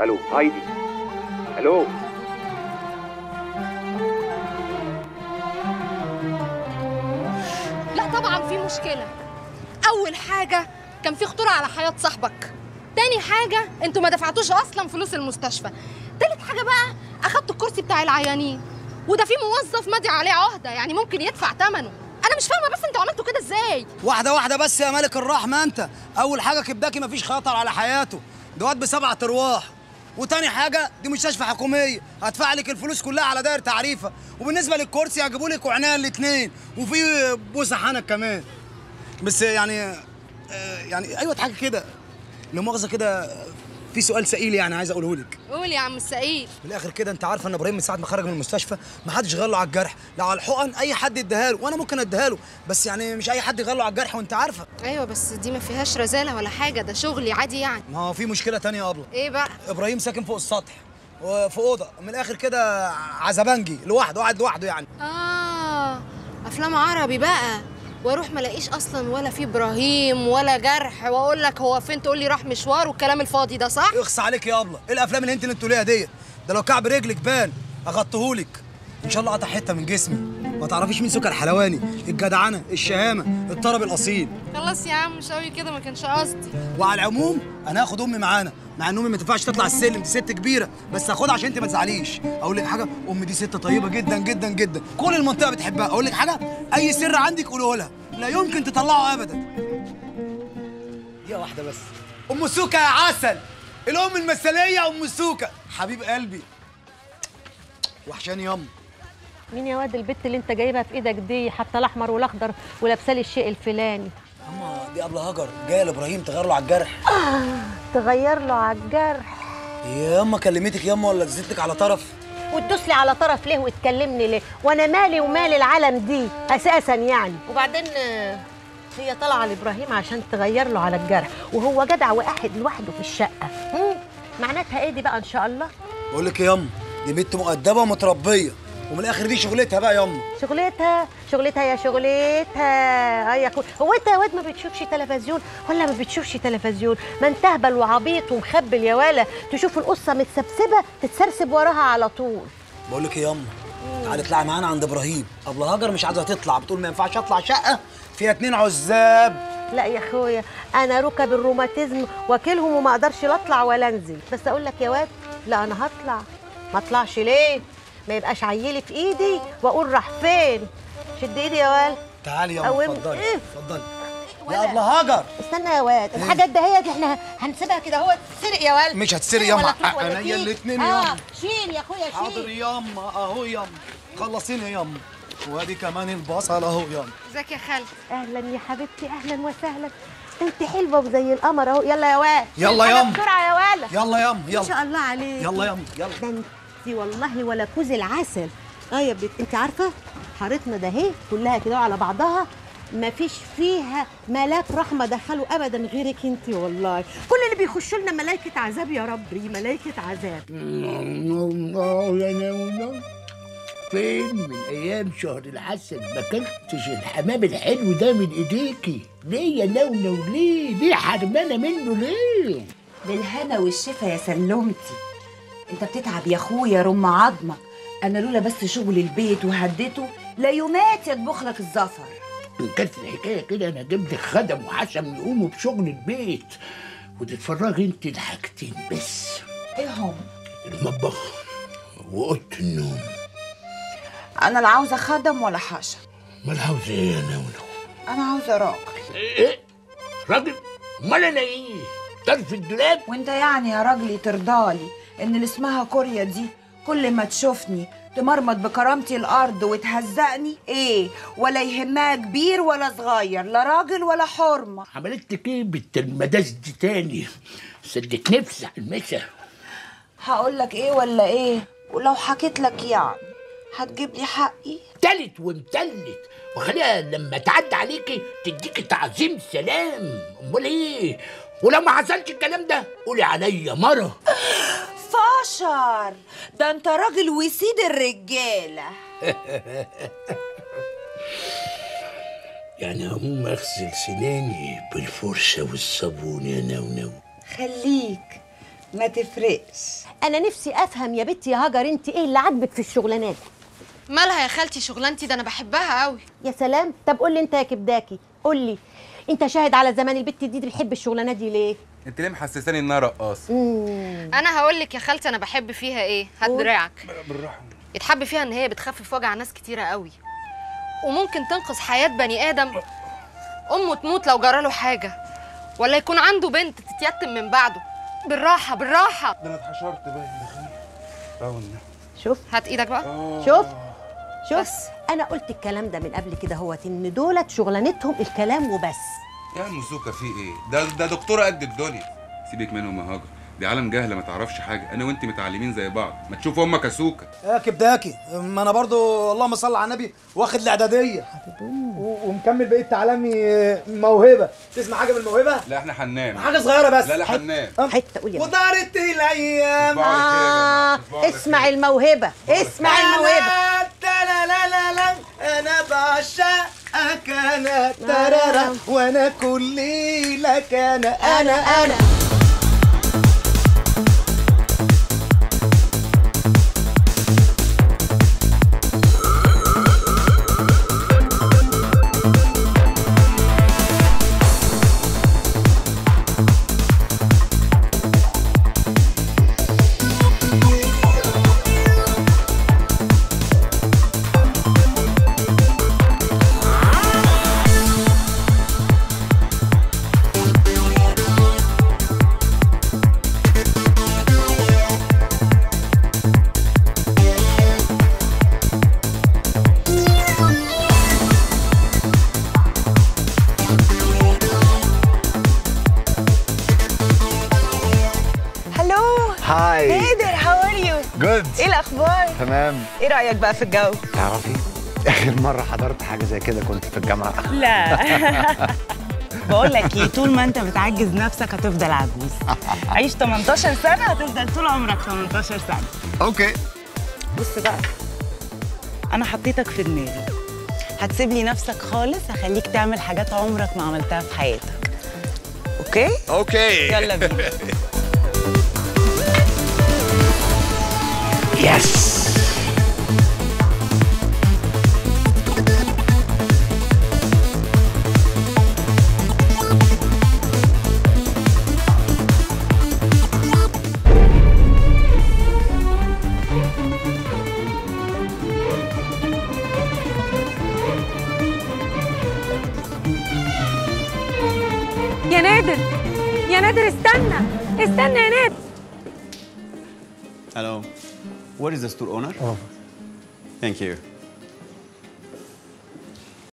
ألو هايدي. ألو. لا طبعا في مشكلة. أول حاجة كان في خطورة على حياة صاحبك. تاني حاجة أنتوا ما دفعتوش أصلا فلوس المستشفى. تالت حاجة بقى أخدتوا الكرسي بتاع العيانين. وده في موظف ماضي عليه عهدة يعني ممكن يدفع ثمنه أنا مش فاهمة بس أنتوا عملتوا كده إزاي؟ واحدة واحدة بس يا ملك الرحمة أنت. أول حاجة كبداكي مفيش خطر على حياته. دوت بسبعة أرواح. وتاني حاجة دي مستشفى حكومية. هدفع لك الفلوس كلها على داير تعريفة وبالنسبة للكرسي هجيبوا لك وعناية الاتنين. وفي بوسة حنك كمان. بس يعني آه، يعني أيوة حاجة كده. لو مؤاخذة كده في سؤال سئيل يعني عايز أقوله لك. قول يا عم السعيد من الآخر كده أنت عارفه إن إبراهيم من ساعة ما خرج من المستشفى ما حدش غير له على الجرح. لا على الحقن أي حد يديها له وأنا ممكن أديها له بس يعني مش أي حد يغير له على الجرح وأنت عارفة. أيوه بس دي ما فيهاش رزالة ولا حاجة ده شغلي عادي يعني. ما هو في مشكلة تانية يا أبلة. إيه بقى؟ إبراهيم ساكن فوق السطح وفي أوضة. من الآخر كده عزبنجي لوحده قاعد لوحده يعني. آه أفلام عربي بقى. وأروح ما الاقيش أصلا ولا في إبراهيم ولا جرح واقول لك هو فين؟ تقول لي راح مشوار والكلام الفاضي ده صح؟ اخص عليك يا ابله. إيه الافلام اللي انت اللي أنتوا ليها ديت؟ ده لو كعب رجلك بان اغطيهولك. ان شاء الله قطع حتة من جسمي. ما تعرفيش مين سكر حلواني؟ الجدعنه الشهامه الطرب الاصيل. خلاص يا عم مش قوي كده ما كانش قصدي. وعلى العموم أنا هاخد امي معانا. مع ان أمي ما تنفعش تطلع السلم دي ست كبيرة. بس هاخدها عشان أنت ما تزعليش. أقول لك حاجة أمي دي ست طيبة جدا جدا جدا. كل المنطقة بتحبها. أقول لك حاجة أي سر عندك قوله لها. لا يمكن تطلعه ابدا. يا واحدة بس. أم سوكا يا عسل. الأم المثاليه أم سوكا. حبيب قلبي. وحشاني ياما مين يا واد البت اللي أنت جايبها في إيدك دي؟ حتى الأحمر والأخضر ولابسه لي الشيء الفلاني. ياما دي قبل هجر. جاية لإبراهيم تغير له على الجرح. تغير له على الجرح. ياما كلمتك ياما ولا نزلت لك على طرف؟ وتدوس لي على طرف ليه وتكلمني ليه؟ وأنا مالي ومال العالم دي أساسا يعني. وبعدين آه، هي طالعة لابراهيم عشان تغير له على الجرح وهو جدع وقاعد لوحده في الشقة. معناتها إيه دي بقى إن شاء الله؟ بقول لك ياما دي بنت مؤدبة ومتربيه ومن الآخر دي شغلتها بقى ياما شغلتها؟ شغلتها يا شغلتها. اي كو... هو أنت يا واد ما بتشوفش تلفزيون؟ ولا ما بتشوفش تلفزيون؟ ما انت اهبل وعبيط ومخبل يا ولا. تشوف القصة متسبسبة تتسرسب وراها على طول. بقول لك ياما تعالي اطلعي معانا عند إبراهيم. ابله هاجر مش عايزة تطلع بتقول ما ينفعش أطلع شقة فيها اتنين عزاب. لا يا أخويا أنا ركب الروماتيزم واكلهم وما أقدرش لا أطلع ولا أنزل. بس أقول لك يا واد لا أنا هطلع. ما أطلعش ليه؟ ما يبقاش عيلي في ايدي واقول راح فين؟ شد ايدي يا واد تعالي ياما قوم. اتفضلي إيه؟ اتفضلي. يا ابله هاجر. استنى يا واد الحاجات دهيت إحنا هنسيبها كده هو تتسرق يا واد مش هتسرق ياما. عينيا. الاتنين آه ياما شيل يا أخويا حاضر شيل ياما أهو ياما. خلصيني ياما وأدي كمان البصل أهو ياما. ازيك يا خالد أهلا يا حبيبتي أهلا وسهلا. انت حلوة وزي القمر أهو. يلا يا واد. يلا ياما. بسرعة يا ولا يلا ياما ما يلا. شاء الله عليك. يلا ياما يلا. ده انت والله ولا كوز العسل. آه يا بنت انت عارفة حارتنا ده اهي كلها كده على بعضها ما فيش فيها ملاك رحمة دخلوا ابدا غيرك انت والله. كل اللي بيخشوا لنا ملائكة عذاب يا ربي ملائكة عذاب. الله يا نونو فين من أيام شهر العسل ما كلتش الحمام الحلو ده من إيديكي؟ ليه يا نونو؟ ليه؟ ليه حرمانة منه ليه؟ بالهنا والشفا يا سلمتي. انت بتتعب يا اخويا رم عظمك. أنا لولا بس شغل البيت وهدته لا يومات يطبخ لك الزفر. ان كانت الحكاية كده أنا أجيب لك خدم وحشم يقوموا بشغل البيت. وتتفرجي انت لحاجتين بس. إيه هم؟ المطبخ وأوضة النوم. أنا لا عاوزة خدم ولا حشم امال عاوزة إيه يا نونو؟ أنا عاوزة راجل. إيه؟ راجل؟ أمال أنا إيه؟ طرف الدولاب؟ وانت يعني يا راجلي ترضالي. إن اللي اسمها كوريا دي كل ما تشوفني تمرمط بكرامتي الأرض وتهزقني. إيه؟ ولا يهمها كبير ولا صغير لا راجل ولا حرمة. عملت لك إيه بنت المداس دي تاني. سدت نفسي على المسا هقول لك إيه ولا إيه؟ ولو حكيت لك يعني هتجيب لي حقي؟ تلت ومتلت. وخليها لما تعدي عليكي تديكي تعظيم سلام. أمال إيه؟ ولو ما حصلش الكلام ده قولي عليا مرة. فاشر ده انت راجل وسيد الرجالة. يعني هقوم أغسل سناني بالفرشة والصابون يا نونو. خليك ما تفرقش. أنا نفسي أفهم يا بنتي يا هاجر أنت إيه اللي عاجبك في الشغلانات؟ دي مالها يا خالتي؟ شغلانتي ده أنا بحبها قوي يا سلام. طب قول لي أنت يا كبداكي قول لي. أنت شاهد على زمان البت دي بتحب الشغلانات دي ليه؟ انت ليه محسساني ان أنا رقاصه أنا هقول لك يا خالتي أنا بحب فيها إيه؟ هات. دراعك. بالراحة. يتحب فيها إن هي بتخفف وجع ناس كتيرة قوي. وممكن تنقذ حياة بني آدم. أمه تموت لو جراله حاجة. ولا يكون عنده بنت تتيتم من بعده. بالراحة بالراحة. ده أنا اتحشرت باين دخلني شوف. هات إيدك بقى. شوف. شوف. بس. أنا قلت الكلام ده من قبل كده هوت إن دولت شغلانتهم الكلام وبس. يا موسوكا في إيه؟ ده ده دكتورة قد الدنيا. سيبك منهم يا هاجر دي عالم جهله ما تعرفش حاجة. أنا وأنت متعلمين زي بعض. ما تشوف أمك يا سوكا. يا كبداكي ما أنا برضو اللهم صل على النبي واخد الإعدادية. ومكمل بقية تعلمي موهبة. تسمع حاجة من الموهبه لا إحنا هننام حاجة صغيرة بس. لا لا حنان. حتة قول يا. ودارت الأيام. آه. اسمع الموهبة اسمع الموهبة. لا لا لا لا أنا بعشقك أنا ترارا وأنا كل لك أنا أنا أنا. تمام. إيه رأيك بقى في الجو؟ تعرفي آخر مرة حضرت حاجة زي كده كنت في الجامعة. لا. بقول لك إيه طول ما أنت بتعجز نفسك هتفضل عجوز. عيش 18 سنة هتفضل طول عمرك 18 سنة. okay. بص بقى أنا حطيتك في دماغي. هتسيب لي نفسك خالص هخليك تعمل حاجات عمرك ما عملتها في حياتك. okay؟ okay. يلا بينا. يس يا نادر يا نادر استنى استنى يا نادر Hello. What is the store owner? Oh. Thank you.